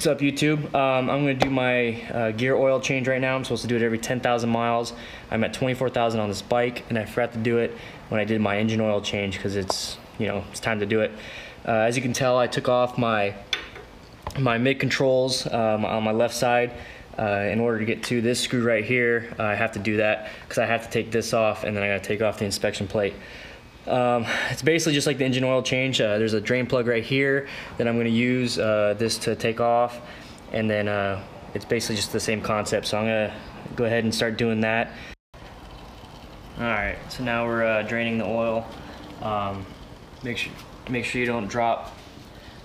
What's up YouTube? Um, I'm gonna do my uh, gear oil change right now. I'm supposed to do it every 10,000 miles. I'm at 24,000 on this bike and I forgot to do it when I did my engine oil change because it's, you know, it's time to do it. Uh, as you can tell, I took off my, my mid controls um, on my left side. Uh, in order to get to this screw right here, I have to do that because I have to take this off and then I gotta take off the inspection plate. Um, it's basically just like the engine oil change. Uh, there's a drain plug right here that I'm going to use uh, this to take off. And then uh, it's basically just the same concept. So I'm to go ahead and start doing that. Alright, so now we're uh, draining the oil. Um, make, sure, make sure you don't drop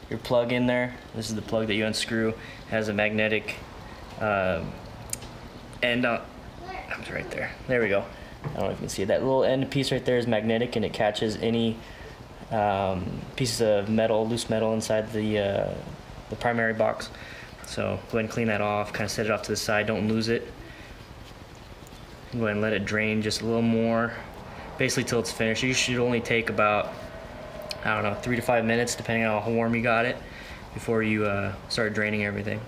your plug in there. This is the plug that you unscrew. It has a magnetic uh, end on... It's right there. There we go. I don't know if you can see. That little end piece right there is magnetic and it catches any um, pieces of metal, loose metal inside the, uh, the primary box. So go ahead and clean that off, kind of set it off to the side, don't lose it. Go ahead and let it drain just a little more, basically till it's finished. You should only take about, I don't know, three to five minutes depending on how warm you got it before you uh, start draining everything.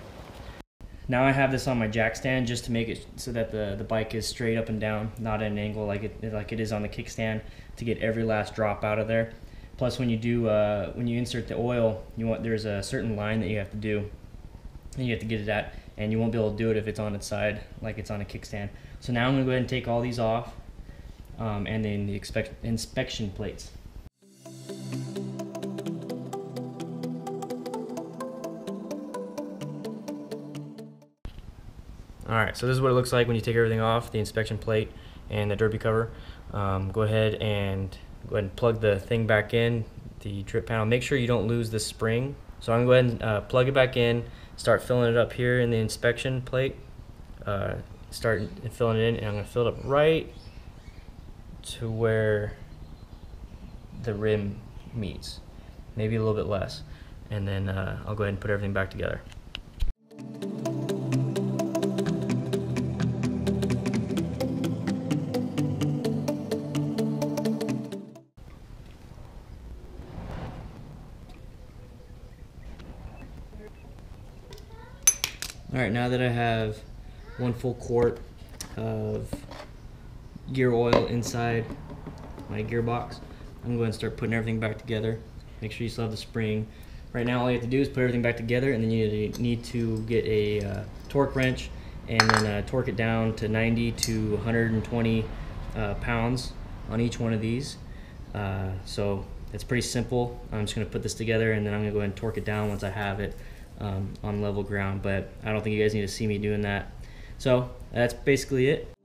Now I have this on my jack stand just to make it so that the, the bike is straight up and down, not at an angle like it like it is on the kickstand to get every last drop out of there. Plus when you do uh, when you insert the oil, you want there's a certain line that you have to do and you have to get it at and you won't be able to do it if it's on its side like it's on a kickstand. So now I'm gonna go ahead and take all these off um, and then the inspection plates. All right, so this is what it looks like when you take everything off, the inspection plate and the derby cover. Um, go ahead and go ahead and plug the thing back in, the drip panel. Make sure you don't lose the spring. So I'm going to go ahead and uh, plug it back in, start filling it up here in the inspection plate. Uh, start filling it in, and I'm going to fill it up right to where the rim meets. Maybe a little bit less. And then uh, I'll go ahead and put everything back together. All right, now that I have one full quart of gear oil inside my gearbox, I'm going to start putting everything back together. Make sure you still have the spring. Right now, all you have to do is put everything back together, and then you need to get a uh, torque wrench and then uh, torque it down to 90 to 120 uh, pounds on each one of these. Uh, so it's pretty simple. I'm just going to put this together, and then I'm going to go ahead and torque it down once I have it um, on level ground, but I don't think you guys need to see me doing that. So that's basically it.